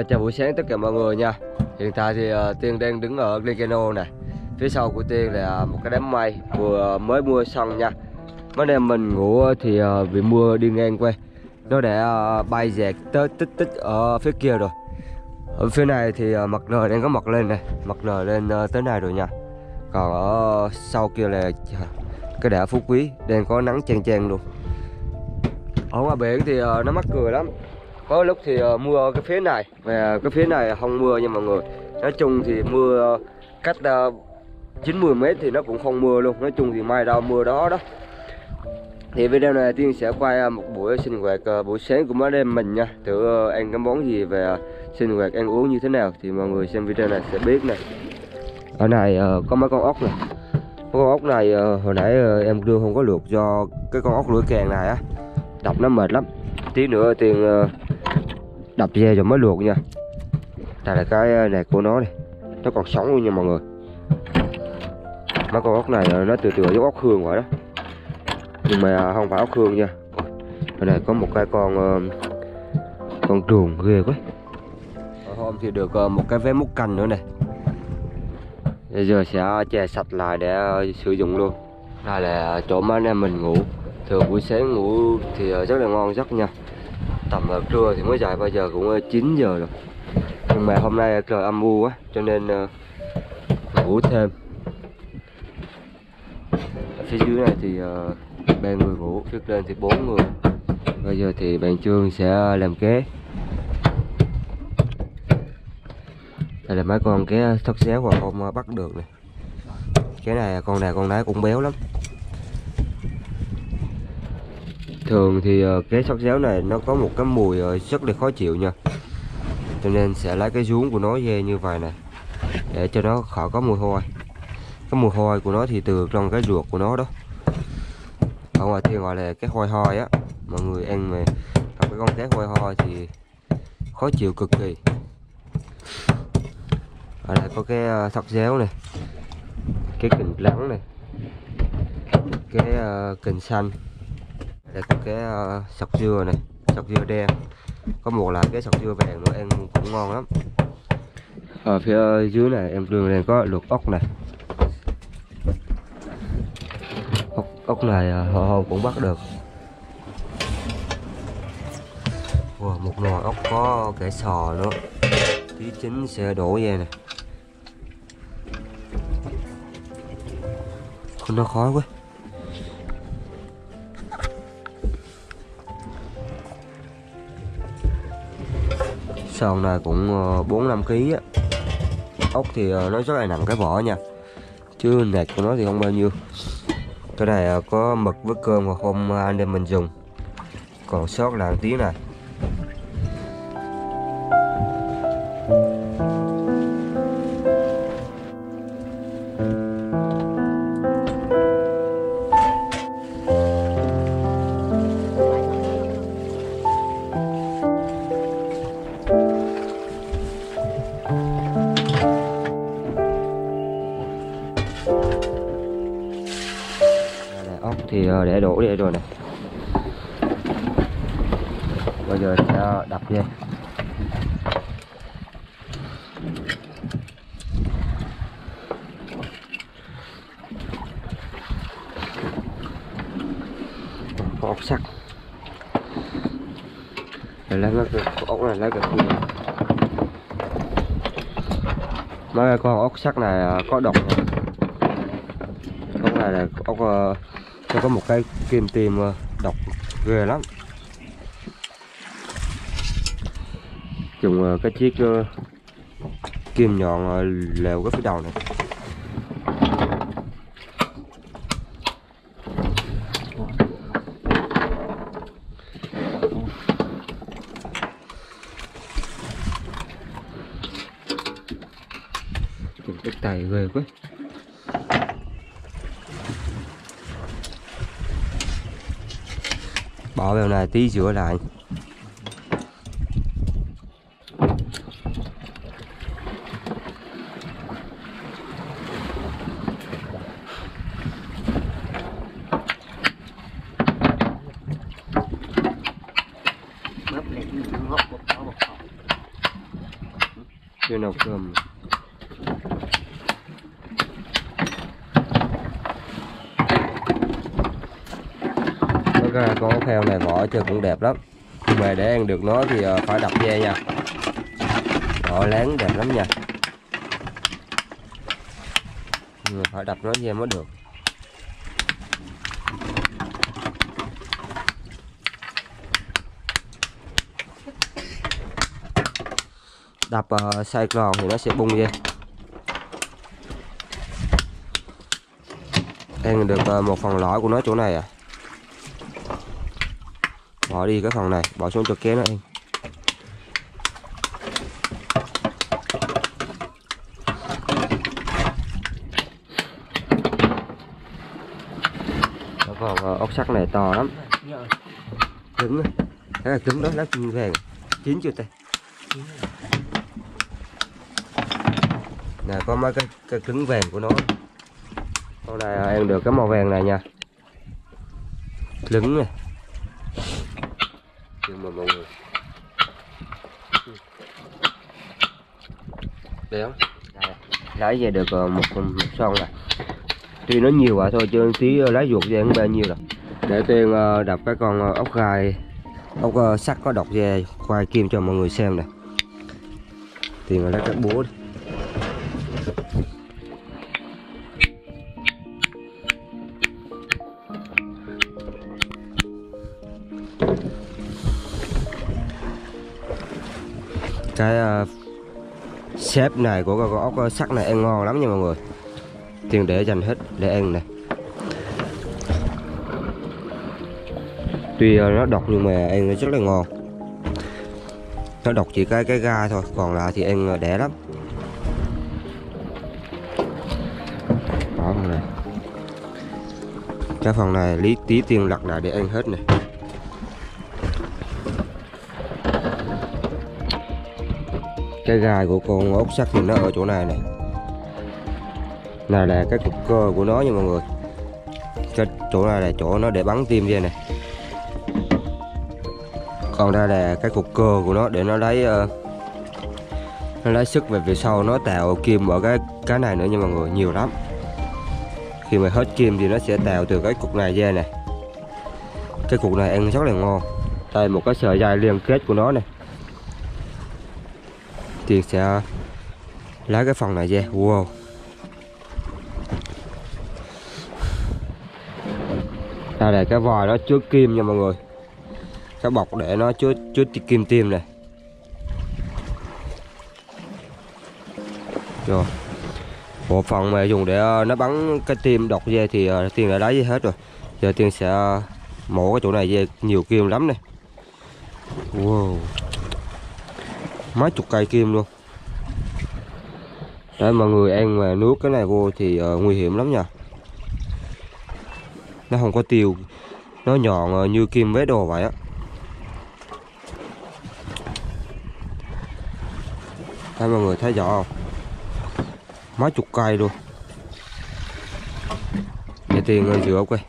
Uh, chào buổi sáng tất cả mọi người nha. Hiện tại thì uh, Tiên đang đứng ở Glicano này. Phía sau của Tiên là một cái đám mây vừa mới mưa xong nha. Mấy đêm mình ngủ thì uh, bị mưa đi ngang qua. Nó đã uh, bay dẹt tới tích tích ở phía kia rồi. Ở phía này thì uh, mặt trời đang có mặt lên này Mặt trời lên uh, tới này rồi nha. Còn ở sau kia là cái đảo Phú Quý đang có nắng chang chang luôn. Ở ngoài biển thì uh, nó mắc cười lắm có lúc thì uh, mưa cái phía này và cái phía này không mưa nha mọi người. Nói chung thì mưa cách ờ, uh, 90 mét thì nó cũng không mưa luôn. Nói chung thì mai đâu mưa đó đó. Thì video này tiên sẽ quay ờ, một buổi sinh hoạt uh, buổi sáng của mấy đêm mình nha. Thử uh, ăn cái món gì về uh, sinh hoạt ăn uống như thế nào thì mọi người xem video này sẽ biết này ở này uh, có mấy con ốc này con ốc này uh, hồi nãy uh, em đưa không có luộc do cái con ốc lưỡi càng này á. Đập nó mệt lắm tí nữa tiền ờ, đập dê rồi mới luộc nha. Đây là cái ờ, này của nó này, nó còn sống luôn nha mọi người. Mấy con ốc này ờ, nó từ từ giống ốc hương vậy đó. Nhưng mà không phải ốc hương nha. Ở này có một cái con con trùng ghê quá. Hôm thì được một cái vé múc canh nữa này. Bây giờ sẽ chè sạch lại để sử dụng luôn. Đây là chỗ mà anh em mình ngủ. Thường buổi sáng ngủ thì rất là ngon giấc nha tầm uh, trưa thì mới dậy bây giờ cũng ờ, 9 giờ rồi. Nhưng mà hôm nay trời âm u quá cho nên uh, ngủ thêm. Ở phía dưới này thì uh, ba người ngủ phía trên thì bốn người. Bây giờ thì bạn trương sẽ làm kế đây là mấy con cái thất xéo mà không bắt được này. Cái này con này con đá cũng béo lắm. Thường thì ờ, cái sóc réo này nó có một cái mùi ờ, rất là khó chịu nha. Cho nên sẽ lấy cái ruống của nó về như vậy này để cho nó khỏi có mùi hôi. Cái mùi hôi của nó thì từ trong cái ruột của nó đó. Ở ngoài thì gọi là cái hôi hôi á. Mọi người ăn mà gặp cái con cá hôi hôi thì khó chịu cực kỳ. Ở đây có cái ờ, sóc réo này cái kình lắng này cái uh, kình xanh đây có cái ờ, sọc dưa này sọc dưa đen. Có một là cái sọc dưa vàng nữa ăn cũng ngon lắm. Ở phía dưới này em đường này có luộc ốc này. Ốc, ốc này họ hồn hôm cũng bắt được. Wow, một nồi ốc có cái sò nữa. Tí chính sẽ đổ về này nó khó quá. Sòn này cũng 4 5 kg á. Ốc thì ờ, nó rất là nặng cái vỏ nha. Chứ nạc của nó thì không bao nhiêu. Cái này ờ, có mực với cơm mà hôm ờ, anh em mình dùng. Còn sót là tí này. Bây giờ sẽ đập dây ốc sắt. Để lấy cái ốc này, lấy cái khuôn mấy con ốc sắt này à, có độc ốc này là ốc à, nó có một cái kim tiêm à, độc ghê lắm. Dùng ờ, cái chiếc ờ, kim nhọn ờ, lèo cái phía đầu này. Dùng cái tay ghê quá. Bỏ vào này tí rửa lại. Chưa nấu cơm Nó ra con ốc heo này vỏ chơi cũng đẹp lắm. Nhưng mà để ăn được nó thì ờ, phải đập ve nha. Vỏ láng đẹp lắm nha. Nhưng mà phải đập nó ve mới được. Đập uh, sai tròn thì nó sẽ bung ve ăn được ờ, một phần lõi của nó chỗ này à. Bỏ đi cái phần này bỏ xuống cho ké nó nó còn ờ, ốc sắt này to lắm. Cứng á. thế là cứng đó lá vàng chín chưa tay là có mấy cái, cái cứng vàng của nó. Con này à, ăn được cái màu vàng này nha. Lứng này nhưng mà mọi người béo lấy về được à, một một son này tuy nó nhiều à thôi chứ tí ờ, lấy ruột về không bao nhiêu rồi. Để tiên đập cái con ốc gai ốc sắt có độc về khoai kim cho mọi người xem này tiền lấy cái búa đi. Xếp này của cái ốc sắt này ăn ngon lắm nha mọi người. Tiền để dành hết để ăn này tuy ờ, nó độc nhưng mà ăn nó rất là ngon. Nó độc chỉ cái cái ga thôi, còn lại thì ăn ờ, đẻ lắm. Bỏ phần này cái phần này, lý tí tiền lặt lại để ăn hết này cái gai của con ốc sắt thì nó ở chỗ này này. Này là cái cục cơ của nó nha mọi người. Cái chỗ này là chỗ nó để bắn tim ra này. Còn đây là cái cục cơ của nó để nó lấy uh, nó lấy sức về phía sau nó tạo kim ở cái cái này nữa nha mọi người nhiều lắm. Khi mà hết kim thì nó sẽ tạo từ cái cục này ra này. Cái cục này ăn rất là ngon. Đây một cái sợi dây liên kết của nó này thì sẽ lấy cái phần này ra. Wow. Đây là cái vòi nó chứa kim nha mọi người. Cái bọc để nó chứa chứa kim tim này. Rồi. Bộ phận mà dùng để ờ, nó bắn cái tim độc về thì tiền tiên đã lấy hết rồi. Giờ tiên sẽ ờ, mổ cái chỗ này ra nhiều kim lắm này. Wow mấy chục cây kim luôn. Đấy mọi người ăn mà nuốt cái này vô thì uh, nguy hiểm lắm nha nó không có tiêu nó nhọn uh, như kim vế đồ vậy á. Đây mọi người thấy rõ không? Mấy chục cây luôn. Để tiền uh, giữa quay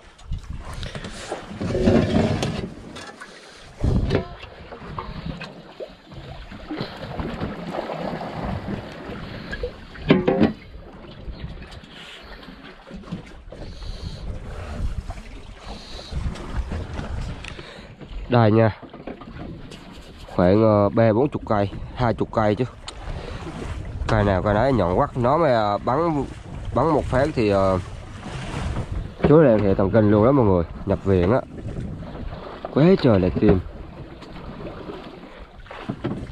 đây nha. Khoảng ờ, ba, bốn chục cây, hai chục cây chứ. Cây nào cây nấy, nhọn quắc. Nó mà ờ, bắn bắn một phát thì ờ, chú đèn thì thần kinh luôn đó mọi người. Nhập viện á. Quá trời là tim.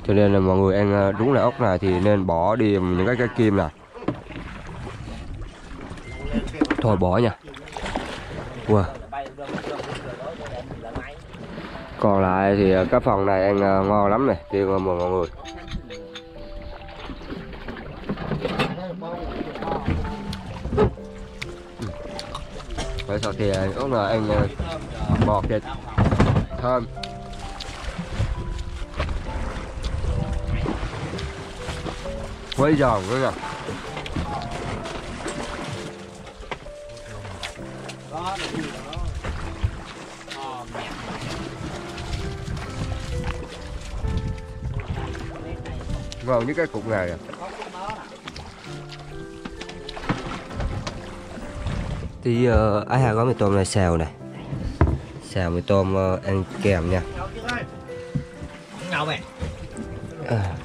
Cho nên là mọi người ăn đúng là ốc này thì nên bỏ đi những cái cái kim này thôi bỏ nha. Wow còn lại thì ờ, cái phần này ăn ờ, ngon lắm này tiên mời mọi người. Vậy sao thì ờ, lúc là ăn bọt thịt thơm. Quấy giòn nữa nè vào những cái cục này à. thì ờ, uh, ai hà có mì tôm này xào này. Xào mì tôm uh, ăn kèm nha. À.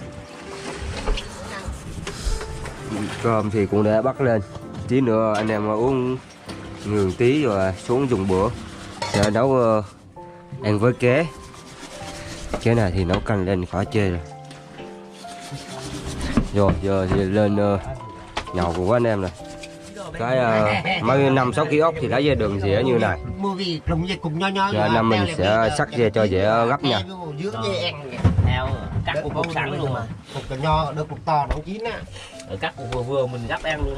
cơm thì cũng đã bắt lên. Tí nữa anh em uống ngừng tí rồi xuống dùng bữa. Sẽ nấu uh, ăn với kế cái này thì nấu canh lên khỏi chê rồi rồi giờ thì lên uh, nhậu cùng với anh em này cái uh, mấy năm sáu ký ốc thì đã dây đường dĩa như này. Giờ anh em mình sẽ sắc dê cho dễ gấp nha. cắt cục cục sẵn luôn mà. Cục cà nho được cục to nấu chín á. Cắt cục vừa vừa mình gắp ăn luôn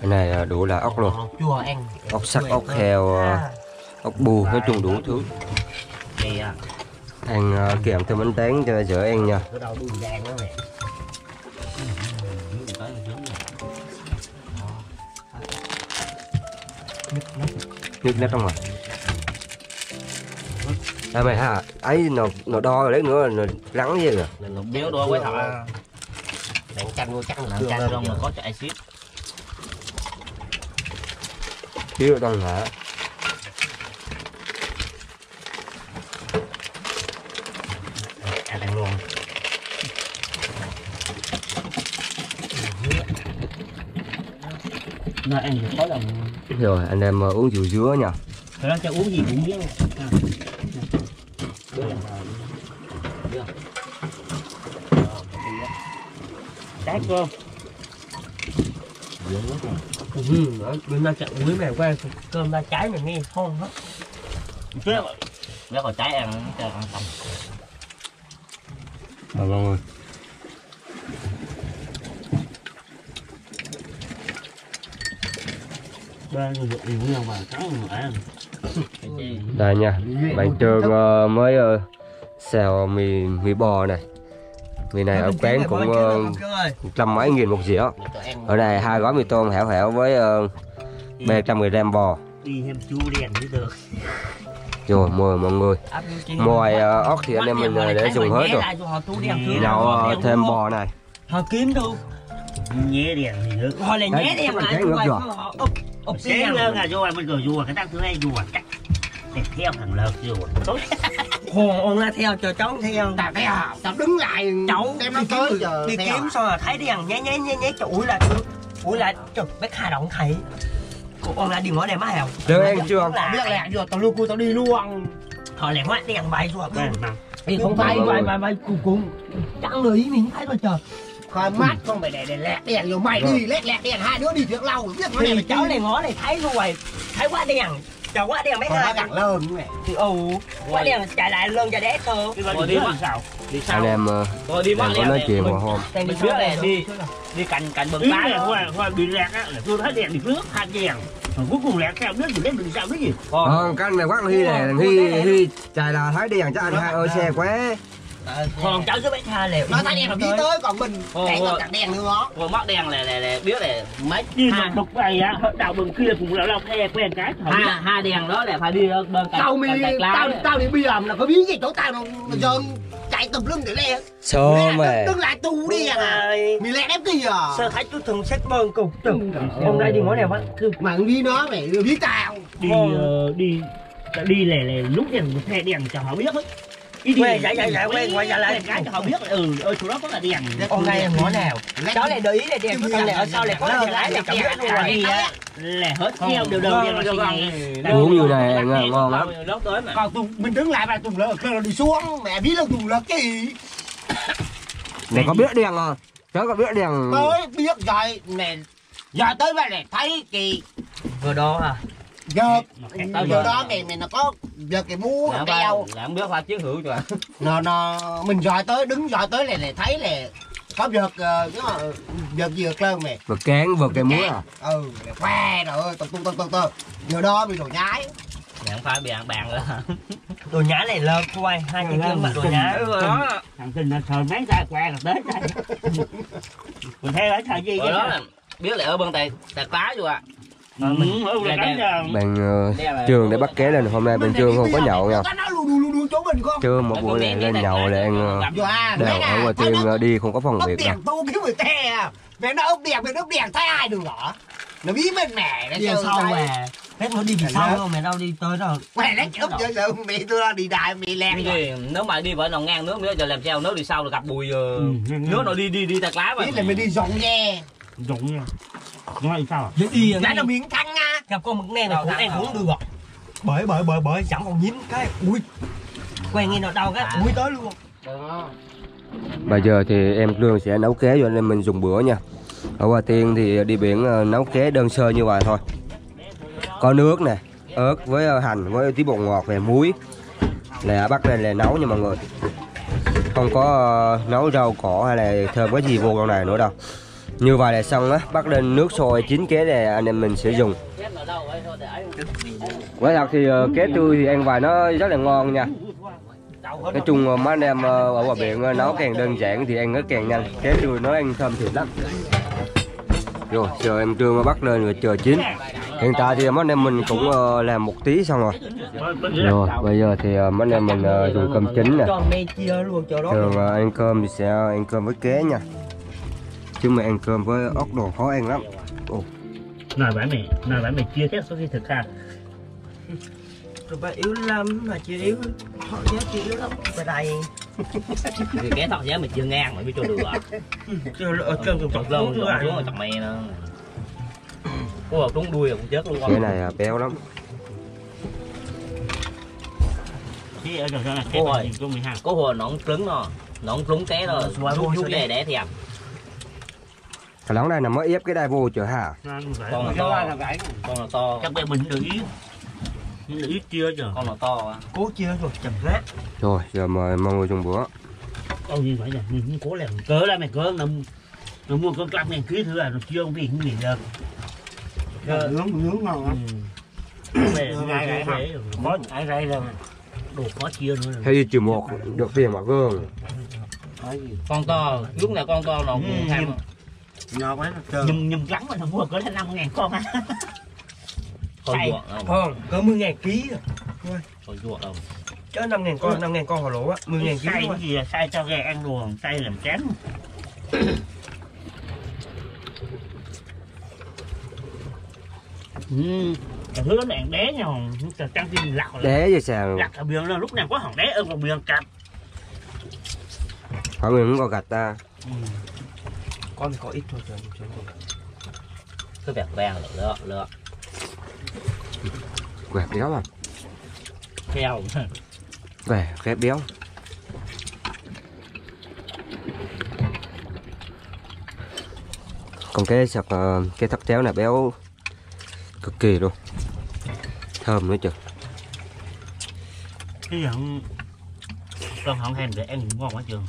cái này đủ là ốc luôn. Ăn ốc sắt ốc heo uh, ốc bu nói chung đủ thứ. À, ăn uh, kèm thêm bánh tán cho dễ ăn nha. Nước nét trong rồi à mày ha ấy nó nó đo đấy nữa nó rắn gì rồi béo đôi quay thật Đánh chanh vô chắc là canh trong là có cho axit. Thiếu đông hả Ăn ăn luôn nó ăn thì có lòng rồi anh em uh, uống rượu dứa nha. Thật ra cho uống gì uống. Miếng Trái cơm Ừ, bên ta chặn quý mẹ qua cơm ta trái này nghe ngon hết Nếu còn trái ăn cho ăn tầm à, vâng ơi Ba người được yêu nhau mà trắng mà ăn đây nha bạn trường uh, mới uh, xào mì mì bò này. Mì này ở quán cũng uh, trăm mấy nghìn một dĩa. Ở đây hai gói mì tôm hẻo hẻo với uh, 300 gram bò. Đi thêm chú đèn mới được. Rồi mời mọi người. Ngoài uh, ốc thì anh em mình uh, để dùng hết rồi. Nhậu uh, thêm bò này. Họ kiếm đâu Nhé đèn thì được họ lại nhé đi Đấy, mà cái nước rồi. Xé lên là vô mình rồi vô cái tăng thứ hai vô cắt Để theo thằng lợt Tốt. Hồn ông ra theo cho cháu theo. Tao theo. Tao đứng lại. Cháu Đem nó tới đi kiếm à? xong rồi thấy đèn nháy nháy nháy nháy cho ủi là ủi là trực bếp hà động thấy. Ông lại đi ngõ này má hèo Được ăn chưa? Biết lẹ vô tao lưu cu tao đi luôn. Họ lại ngoắt đèn bay xuống Quen mà đi không thấy bay bay bay cùng cùng. Chẳng người ý mình thấy thôi trời Khỏi mát không phải để để lẹt đèn vô Mày đi lẹt lẹt đèn hai đứa đi trước lâu Biết nó thì này cháu này ngó này thấy rồi thấy quá đèn chờ quá đèn mấy hai nó gặn lờn mẹ thì ồ quá đèn chạy lại lưng cho đét thôi Rồi đi mất sao Đi anh em Rồi đi đang có nói chuyện một hôm. Mình đi biết là này đi đi Ý cá là đó. hoa hoa bị lẹt á là tôi thấy đèn đi trước hai đèn. Cuối cùng lẹt theo biết gì biết được sao biết gì? Ờ, cái này quát Huy này, Huy, Huy chạy là thấy đèn cho anh hai ơi xe quá còn cháu dưới bếp tha lệ Nó thấy đèn là đi tới Còn mình ồ. còn chặt đèn nữa Rồi mất đèn là là là biết là mấy đi mà bực này á đạo bừng kia cũng là lao khe quen cái hai hai đèn đó là phải đi ở bên cạnh Tao mi Tao tao đi bi làm là có biết gì chỗ tao đâu Mà giờ chạy tùm lum để lẹ Sơ mẹ Đứng lại tu đi à? Mì lẹ đép gì à? Sơ thấy chú thường xét bơn cục từng hôm nay đi ngõ này vẫn Mà đi nó mày đưa biết tao. Đi ờ, đi đi lẻ lẻ lúc đèn một xe đèn cho họ biết đi Quay, chạy, chạy, chạy, quay, quay trở lại. cái cho họ biết là ừ ở chỗ đó có là đèn. Hôm nay là ngõ nào. Lại để ý này đèn có này ở sau lại có đèn lái này cháu biết luôn rồi lẻ hết theo đều đầu đèn là xinh nhẹ. Uống như này ngon, lắm. Còn tùng mình đứng lại mà tùng lỡ kêu là đi xuống. Mẹ biết là tùng lỡ cái gì? Này có biết đèn à Cháu có biết đèn. Tới biết rồi. Nè giờ tới đây này thấy kỳ. Vừa đó à giờ tới giờ giờ. đó mày mày nó có giờ cái mua Làm đeo làm biết hoa chiến hữu cho nó nó mình dòi tới đứng dòi tới này này thấy là có vợt ờ, vợt gì vợt lơn mày Vừa cán vừa cái múa à? Ừ mày khoe rồi ơi tao tung tao tao tao giờ đó bị đồ nhái. Bạn phải bạn bạn nữa. Đồ nhá này lơ quay hai cái gương mặt đồ nhá rồi đó thằng tin nó sờ mấy tay que là tới đây mình theo ở thời gì rồi đó là biết là ở bên tay tay cá vô à Ừ, ừ, đánh giờ Bạn uh, trường để bắt ké lên Hôm nay bên trường không có nhậu nha. mình Trưa một buổi này lên nhậu là ăn giờ đều ở ngoài uh, đi không có phòng mất việc đâu. tiền tu kiếm người te à mẹ nó úp điện mẹ nó điện thấy ai được hả? Nó bí mình mẹ nó Đi chơi sau mà Bác nó đi vì sau không mẹ đâu đi tới đâu. Mẹ lấy úp cho sự mẹ tôi ra đi đại mẹ Cái gì nếu mà đi với nó ngang nước nữa giờ làm sao nước đi sau là gặp bùi ờ, Ừ, nước nó đi đi đi tạt lá mà. Biết là mẹ đi rộng nghe Rụng nha Nó là sao à? Để đi cái nó miếng thăng nha gặp con mực này cũng Đâu, ăn đâu. cũng được. Bởi bởi bởi bởi chẳng còn nhím cái ui. Quen nghe nó đau cái. Ui tới luôn. Bây giờ thì em Lương sẽ nấu ké cho anh em mình dùng bữa nha. Ở Hoa Tiên thì đi biển ờ, nấu ké đơn sơ như vậy thôi. Có nước nè, ớt với ờ, hành với tí bột ngọt về muối. Là bắt lên là nấu nha mọi người. Không có ờ, nấu rau cỏ hay là thơm cái gì vô con này nữa đâu như vậy là xong á, bắt lên nước sôi chín ké này anh em mình sẽ dùng Quả thật thì kế ké tươi thì ăn vài nó rất là ngon nha. Nói chung ờ, mấy anh em ờ, ở ngoài biển nấu càng đơn giản thì ăn nó càng nhanh. Kế tươi nó ăn thơm thịt lắm. Rồi giờ em trương bắt lên rồi chờ chín. Hiện tại thì mấy anh em mình cũng làm một tí xong rồi. Rồi bây giờ thì mấy anh em mình dùng cơm chín nè. Thường ăn cơm thì sẽ ăn cơm với ké nha chứ mà ăn cơm với ốc đồ khó ăn lắm. Nói bả mày Nói bả mày chia hết số khi thực ra. Rồi bà yếu lắm mà chưa yếu. Họ nhớ chưa yếu lắm. Bà đây thì ké thật giá mình chưa ngang mà biết cho được à chưa ở trên cùng chọc lâu chọc xuống rồi chọc mẹ nữa cô vào trúng đuôi rồi cũng chết luôn. Cái này ờ, béo lắm. Thế ở đó là cái mình hàng có hồi nó trứng nó nó trúng té rồi. Rút đi. để thèm cái lóng này là mới ép cái đai vô chưa hả? Con là to. Là con là to. Các bạn mình được được ý chưa giờ con là to á. cố chia rồi chậm rãi rồi giờ mời mọi người dùng bữa. Ôi như vậy là mình không cố làm cớ là mày cớ nó nó mua con cặp này ký thứ là nó chưa không vì không nghỉ được. Nướng nướng ngon lắm. Về Ai gãy rồi. Đồ khó chia nữa hay gì trừ một được tiền mà gương con to lúc nào con to nó cũng Ừ, ngon quá trơn. Nhầm nhầm lắm mà nó mua có là năm ngàn con á. Thôi ruộng đâu không có 10 ngàn ký rồi. thôi. Ruộng đâu chứ 5 ngàn con 5 ngàn con họ lỗ á. 10 ngàn ký sai thôi. cái gì là sai cho ghe ăn đồ sai làm chén. Ừ. Thứ nó đèn đé nhau. Trăng tin lạc là đế vậy sao? Lạc ở biển là lúc nào có hòn đé ở ngoài biển cặp phải người không có gạch ta con thì có ít thôi trời trời cứ vẹt vàng lựa lựa quẹt béo à? Theo về khép béo. Còn cái sọc ờ, cái thóc chéo này béo cực kỳ luôn. Thơm nữa chứ. Cái gì không con không hèn để ăn cũng ngon quá trường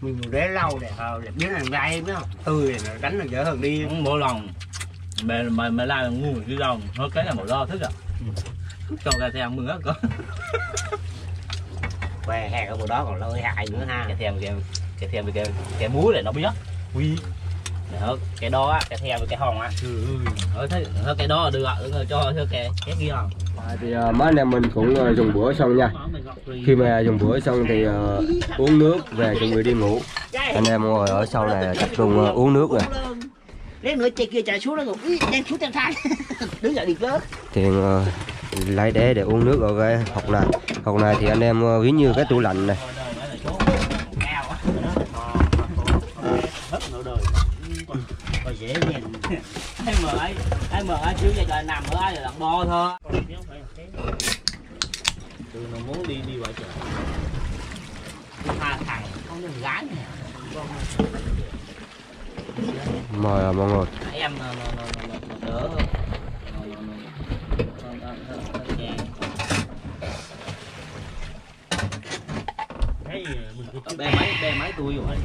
mình để lâu để ờ, để biết thằng gai biết không? Tươi này nó đánh là dở hơn đi. Mỗi lần mẹ mẹ mẹ la ngu chứ đâu nó cái là một lo thức à. Cho ra theo mừng á có. Què hè ở bộ đó còn lôi hại nữa ha. Cái theo cái cái theo cái cái muối này nó biết. Quy Đó, cái đó cái với cái hòn á. Ở thế thế cái đó được ạ cho cho cái cái kia. không thì uh, mấy anh em mình cũng ờ, dùng bữa xong nha. Khi mà dùng bữa xong thì ờ, uống nước về chuẩn bị đi ngủ. Anh em ngồi ở sau này tập trung ờ, uống nước rồi Lên nữa chạy kia chạy xuống nó Ý, đem xuống tem thang Đứng dậy đi lớn thì ờ, lấy đế để uống nước ở cái hộp này. Hộp này thì anh em ờ, ví như cái tủ lạnh này. Dễ nhìn. Ai mở ai ai mở ai chứ giờ nằm ở ai là bo thôi từ nó muốn đi đi hai thằng không gái nè mời ờ, mọi người em đỡ bê máy tôi rồi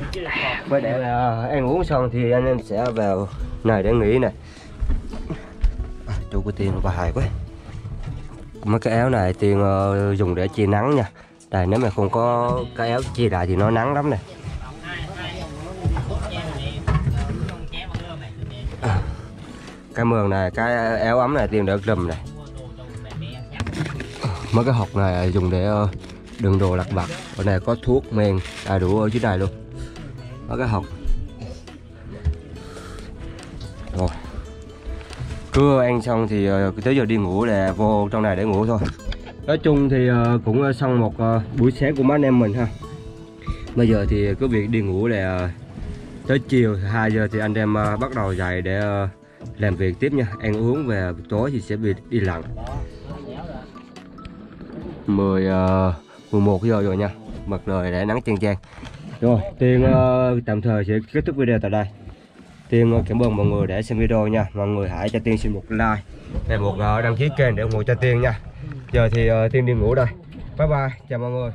với để ờ, ăn uống xong thì anh em sẽ vào này để nghỉ này à, chú của tiên và hài quá mấy cái áo này tiên uh, dùng để che nắng nha. Đây nếu mà không có cái áo chia lại thì nó nắng lắm này cái mường này cái áo ấm này tiên để rùm này mấy cái hộp này dùng để ờ, đựng đồ lặt vặt. Ở này có thuốc men đầy đủ ở dưới này luôn. Mấy cái hộp. Trưa ăn xong thì ờ, tới giờ đi ngủ là vô trong này để ngủ thôi. Nói chung thì ờ, cũng ờ, xong một buổi sáng của mấy anh em mình ha. Bây giờ thì cứ việc đi ngủ là tới chiều 2 giờ thì anh em bắt đầu dậy để làm việc tiếp nha. Ăn uống về tối thì sẽ bị đi lặn. 10 uh, 11 giờ rồi nha. Mặt trời đã nắng chang chang. Rồi tiên uh, tạm thời sẽ kết thúc video tại đây tiên ờ, cảm ơn mọi người đã xem video nha. Mọi người hãy cho tiên xin một like và một ờ, đăng ký kênh để ủng hộ cho tiên nha. Giờ thì ờ, tiên đi ngủ đây bye bye, chào mọi người.